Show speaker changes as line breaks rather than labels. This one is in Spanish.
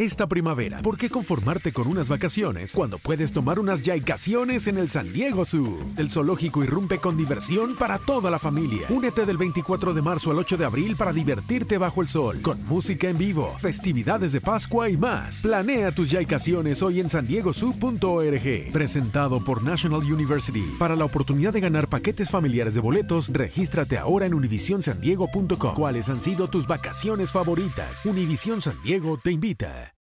Esta primavera, ¿por qué conformarte con unas vacaciones cuando puedes tomar unas yaicaciones en el San Diego Zoo? El zoológico irrumpe con diversión para toda la familia. Únete del 24 de marzo al 8 de abril para divertirte bajo el sol, con música en vivo, festividades de Pascua y más. Planea tus yaicaciones hoy en sandiegozoo.org. Presentado por National University. Para la oportunidad de ganar paquetes familiares de boletos, regístrate ahora en univisionsandiego.com. ¿Cuáles han sido tus vacaciones favoritas? Univisión San Diego te invita.